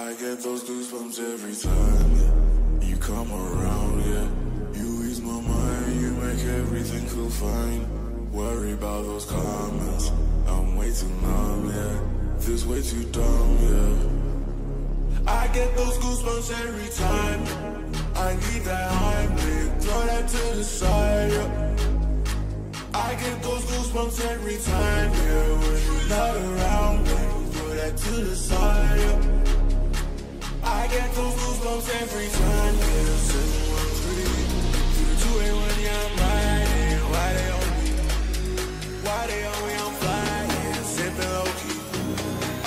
I get those goosebumps every time you come around, yeah. You ease my mind, you make everything feel fine. Worry about those comments, I'm way too numb, yeah. This way too dumb, yeah. I get those goosebumps every time. I need that Heimlich, throw that to the side, yeah. I get those goosebumps every time, yeah. When you're not around, me, throw that to the side, yeah. Time, yeah. 713 through the 281, yeah, I'm riding. Why they on me? Why they on me? I'm flying, sipping low key.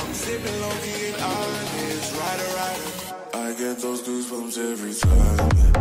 I'm sipping low key and honest, rider, rider. I get those goosebumps every time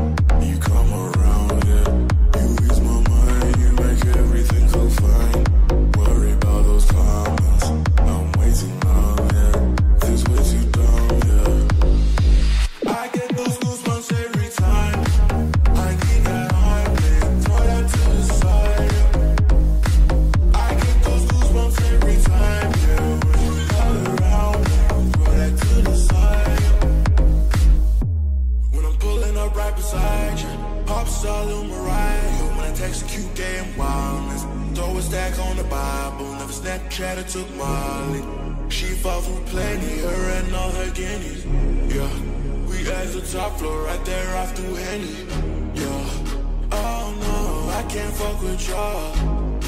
Mariah. When I text a cute gay wildness, throw a stack on the Bible. Never Snapchat or took Molly. She fought for plenty, her and all her guineas. Yeah, we at the top floor, right there off through Henny. Yeah, oh no, I can't fuck with y'all.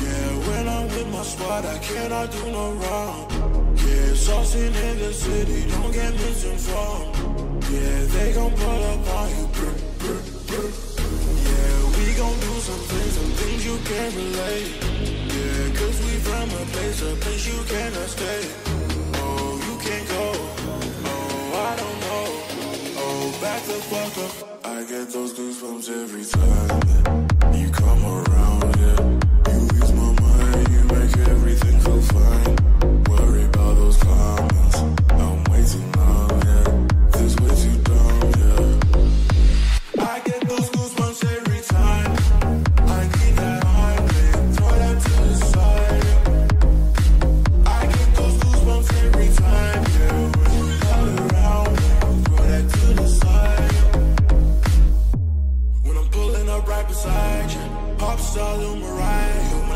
Yeah, when I'm with my squad, I cannot do no wrong. Yeah, saucing in the city, don't get misinformed. Yeah, they gon' pull up on you. Can't relate. Yeah, cause we from a place, a place you cannot stay. Oh, you can't go. Oh, I don't know. Oh, back the fuck up. I get those goosebumps every time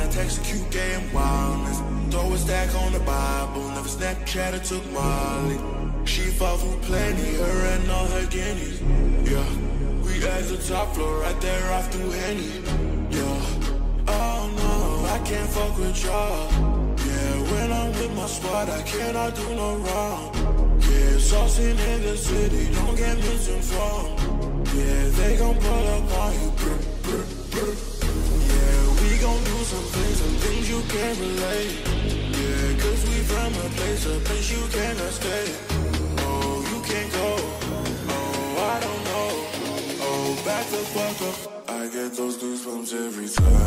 Mariah. When I text a cute gay wildness, throw a stack on the Bible. Never Snapchat or took Molly. She fought for plenty, her and all her guineas. Yeah, we at the top floor, right there off through Henny. Yeah, oh no, I can't fuck with y'all. Yeah, when I'm with my squad, I cannot do no wrong. Yeah, saucing in the city, don't get misinformed. Can't relate. Yeah, cause we from a place, a place you cannot stay. Oh, you can't go. Oh, I don't know. Oh, back the fuck up. I get those goosebumps every time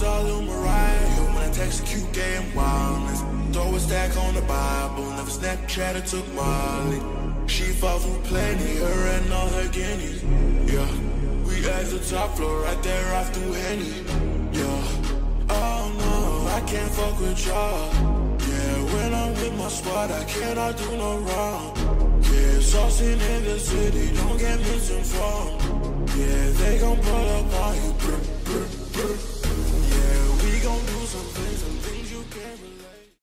star Lil Mariah. When I text a cute game wildness, throw a stack on the Bible. Never Snapchat or took Molly. She fought for plenty, her and all her guineas. Yeah, we at the top floor, right there off through Henny. Yeah, oh no, I can't fuck with y'all. Yeah, when I'm with my squad, I cannot do no wrong. Yeah, saucing in the city, don't get misinformed. Yeah, they gon' pull up on you. scared